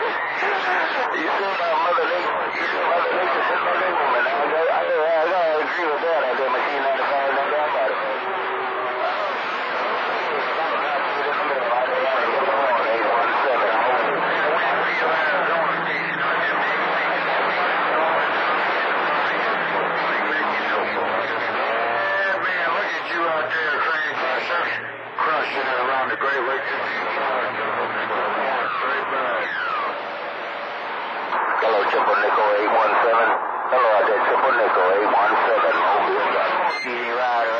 you feel my Mother Nature? You feel Mother Nature? Triple Nickel 817. Hello out there, Triple Nickel 817, Mobile. Speedy Rider.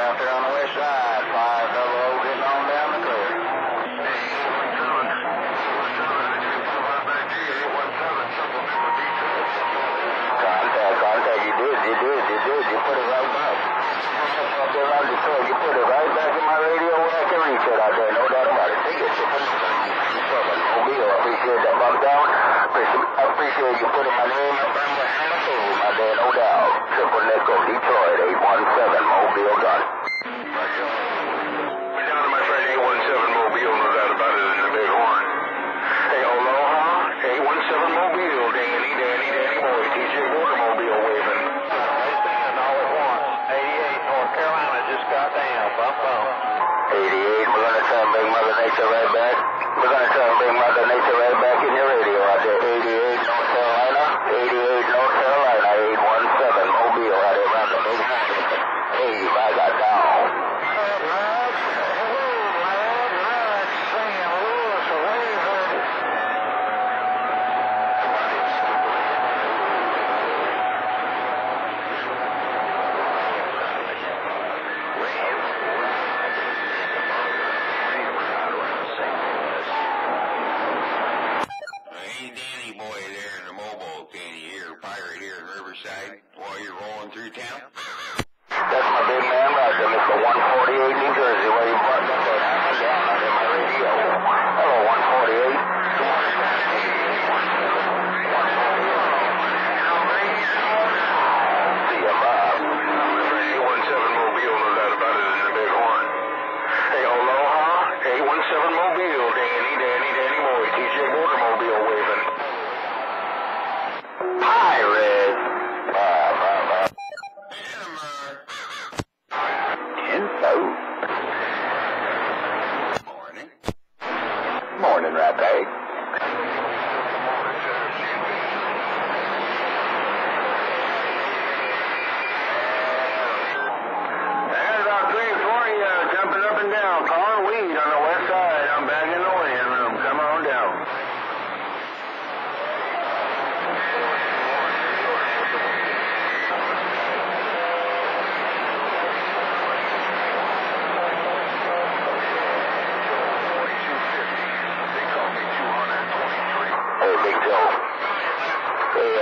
appreciate that, Mom Down. I appreciate you putting my name up on the table, my dad Odell. Triple Nickel, Detroit, 817, Mobile Gun. It, in the 817 Mobile, Danny, Danny, Danny Carolina just got down, bump, bump. 88, we're going Nature right back. We're going to turn Bring Mother Nature right back in your radio.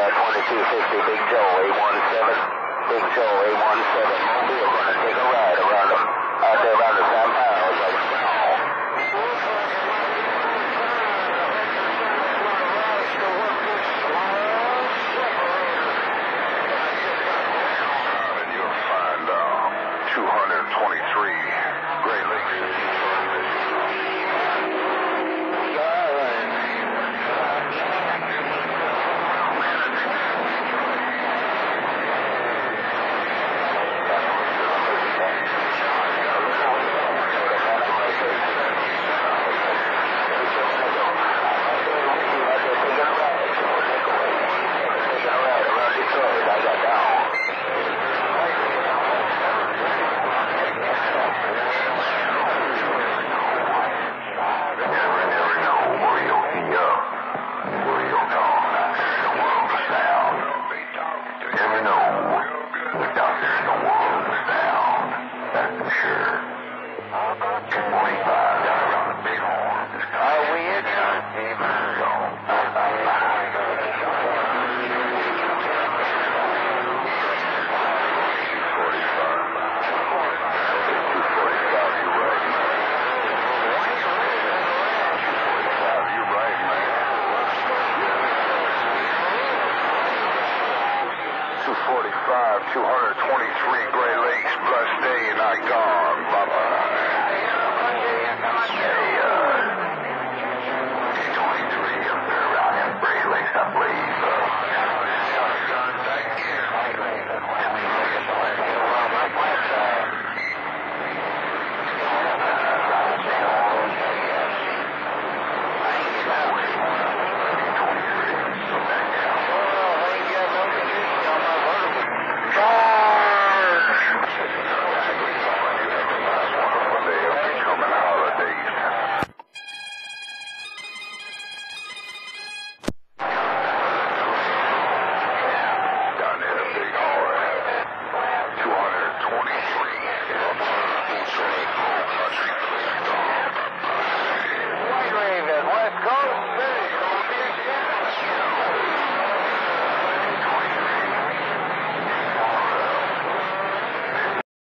2250 Big Joe, 817. Big Joe, 817. Mobile, gonna take a ride around the, out there around the San Paolo. Chicago.